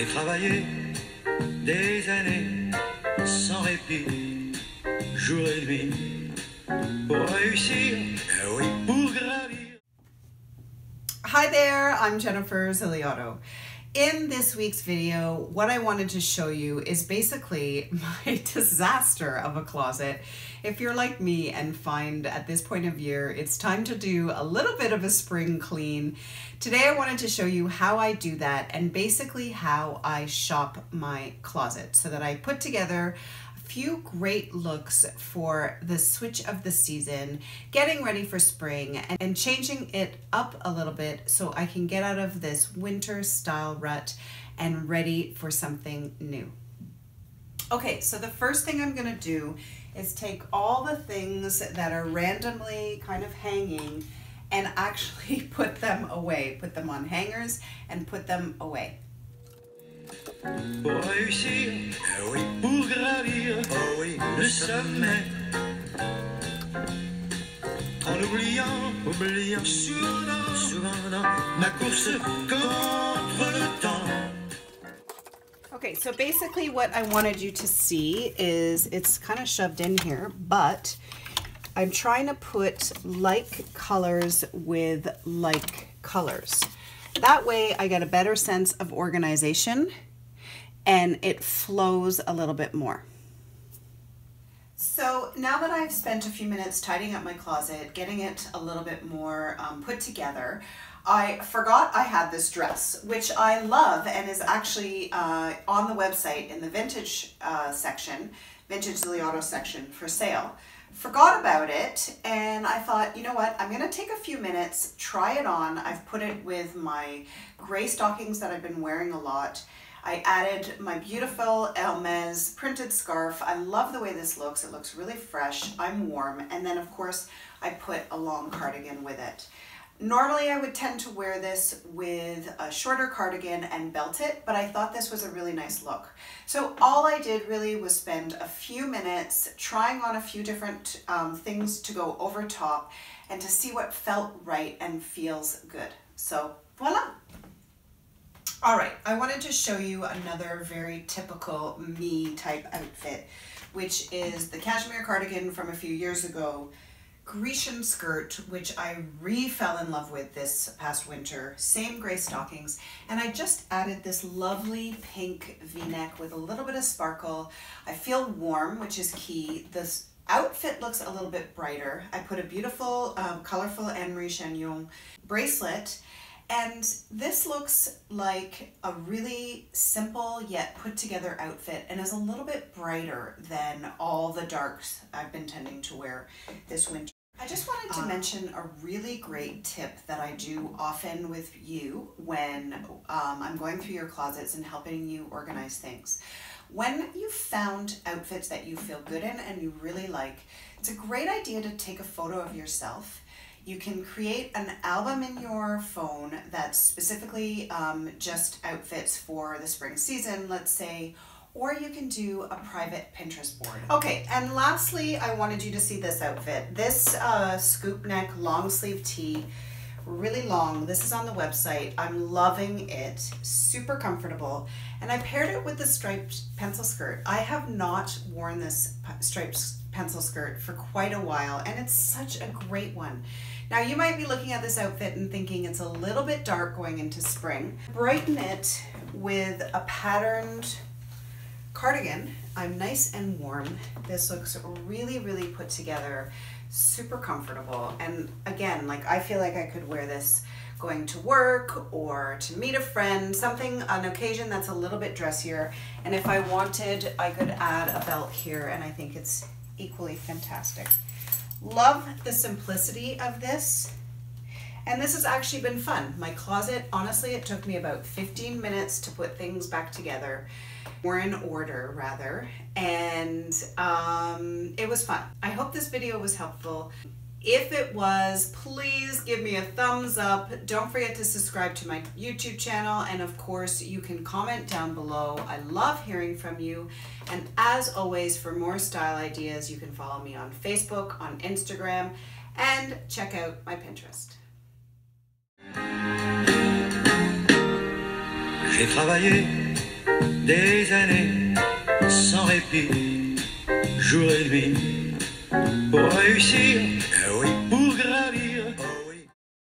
J'ai travaillé des années sans répit, jour et nuit, pour réussir, ah oui, pour gravir. Hi there, I'm Jennifer Ziliotto. In this week's video, what I wanted to show you is basically my disaster of a closet. If you're like me and find at this point of year it's time to do a little bit of a spring clean, today I wanted to show you how I do that and basically how I shop my closet so that I put together few great looks for the switch of the season, getting ready for spring and changing it up a little bit so I can get out of this winter style rut and ready for something new. Okay, so the first thing I'm gonna do is take all the things that are randomly kind of hanging and actually put them away, put them on hangers and put them away. Pour réussir, oui, pour gravir, oh oui, le sommet. En oubliant, oubliant souvent, souvent ma course contre le temps. Okay, so basically what I wanted you to see is it's kind of shoved in here, but I'm trying to put like colors with like colors. That way I get a better sense of organization and it flows a little bit more. So now that I've spent a few minutes tidying up my closet, getting it a little bit more um, put together, I forgot I had this dress, which I love and is actually uh, on the website in the vintage uh, section, vintage Ziliotto section for sale. Forgot about it and I thought, you know what, I'm gonna take a few minutes, try it on. I've put it with my gray stockings that I've been wearing a lot I added my beautiful Hermes printed scarf. I love the way this looks. It looks really fresh. I'm warm. And then of course I put a long cardigan with it. Normally I would tend to wear this with a shorter cardigan and belt it, but I thought this was a really nice look. So all I did really was spend a few minutes trying on a few different um, things to go over top and to see what felt right and feels good. So voila! All right, I wanted to show you another very typical me type outfit, which is the cashmere cardigan from a few years ago, Grecian skirt, which I re-fell in love with this past winter, same gray stockings, and I just added this lovely pink v-neck with a little bit of sparkle. I feel warm, which is key. This outfit looks a little bit brighter. I put a beautiful, um, colorful Anne Marie Chagnon bracelet and this looks like a really simple yet put together outfit and is a little bit brighter than all the darks I've been tending to wear this winter. I just wanted to um, mention a really great tip that I do often with you when um, I'm going through your closets and helping you organize things. When you've found outfits that you feel good in and you really like, it's a great idea to take a photo of yourself you can create an album in your phone that's specifically um, just outfits for the spring season, let's say, or you can do a private Pinterest board. Okay, and lastly, I wanted you to see this outfit. This uh, scoop neck long sleeve tee, really long. This is on the website. I'm loving it, super comfortable. And I paired it with the striped pencil skirt. I have not worn this striped pencil skirt for quite a while, and it's such a great one. Now you might be looking at this outfit and thinking it's a little bit dark going into spring. Brighten it with a patterned cardigan. I'm nice and warm. This looks really, really put together, super comfortable. And again, like I feel like I could wear this going to work or to meet a friend, something, an occasion that's a little bit dressier. And if I wanted, I could add a belt here and I think it's equally fantastic. Love the simplicity of this. And this has actually been fun. My closet, honestly, it took me about 15 minutes to put things back together, or in order rather, and um, it was fun. I hope this video was helpful. If it was, please give me a thumbs up. Don't forget to subscribe to my YouTube channel. And of course, you can comment down below. I love hearing from you. And as always, for more style ideas, you can follow me on Facebook, on Instagram, and check out my Pinterest. J'ai travaillé des années sans répit, jour et nuit, pour réussir,